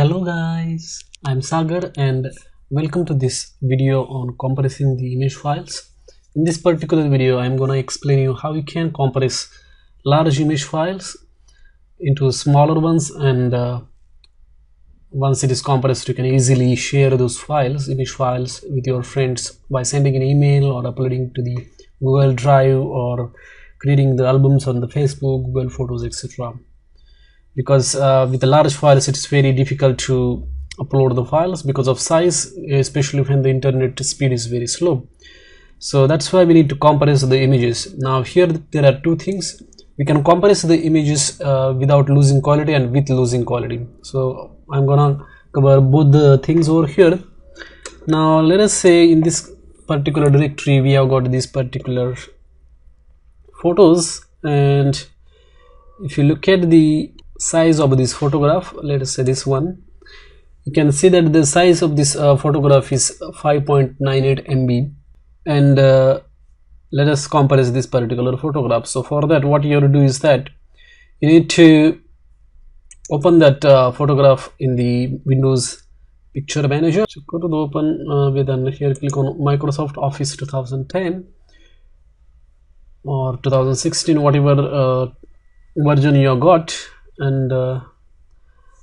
Hello guys, I'm Sagar and welcome to this video on compressing the image files. In this particular video, I'm gonna explain you how you can compress large image files into smaller ones and uh, once it is compressed you can easily share those files image files with your friends by sending an email or uploading to the google drive or creating the albums on the facebook google photos etc because uh, with the large files it's very difficult to upload the files because of size especially when the internet speed is very slow. So that's why we need to compress the images. Now here there are two things. We can compress the images uh, without losing quality and with losing quality. So i'm gonna cover both the things over here. Now let us say in this particular directory we have got these particular photos. And if you look at the size of this photograph. Let us say this one. You can see that the size of this uh, photograph is 5.98 MB and uh, let us compress this particular photograph. So for that what you have to do is that you need to open that uh, photograph in the windows picture manager. So go to the open uh, with and here click on microsoft office 2010 or 2016 whatever uh, version you got and uh,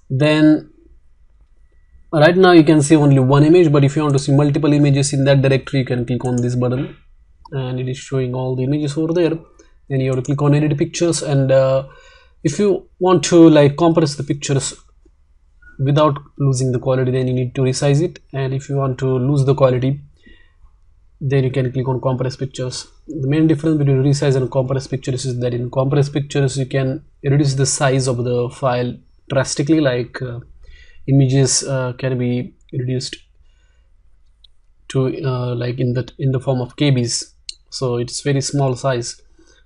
then right now you can see only one image but if you want to see multiple images in that directory you can click on this button. And it is showing all the images over there. Then you have to click on edit pictures. And uh, if you want to like compress the pictures without losing the quality then you need to resize it. And if you want to lose the quality then you can click on compress pictures. The main difference between resize and compress pictures is that in compress pictures you can reduce the size of the file drastically like uh, images uh, can be reduced to uh, like in the in the form of kbs. So it's very small size.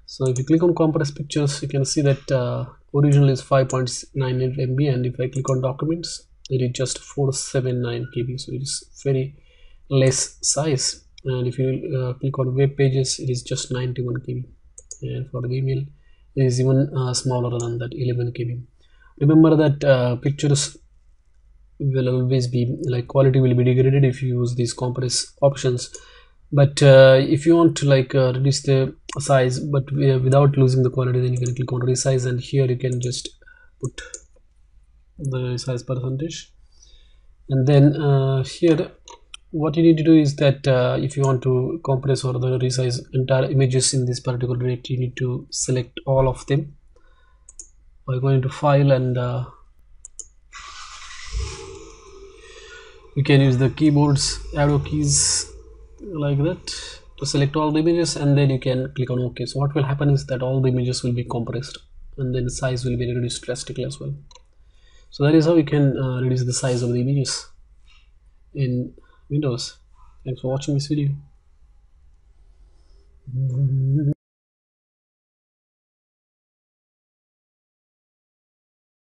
So if you click on compress pictures you can see that uh, original is 5.98 mb and if i click on documents it is just 479 kb. So it is very less size. And if you uh, click on web pages it is just 91 kb. And for the email is even uh, smaller than that 11 kb remember that uh, pictures will always be like quality will be degraded if you use these compress options. But uh, if you want to like uh, reduce the size but uh, without losing the quality then you can click on resize and here you can just put the size percentage. And then uh, here what you need to do is that uh, if you want to compress or the resize entire images in this particular rate you need to select all of them. By going to file and uh, you can use the keyboards arrow keys like that to select all the images and then you can click on ok. So what will happen is that all the images will be compressed and then the size will be reduced drastically as well. So that is how you can uh, reduce the size of the images in windows. Thanks for watching this video mm-hmm.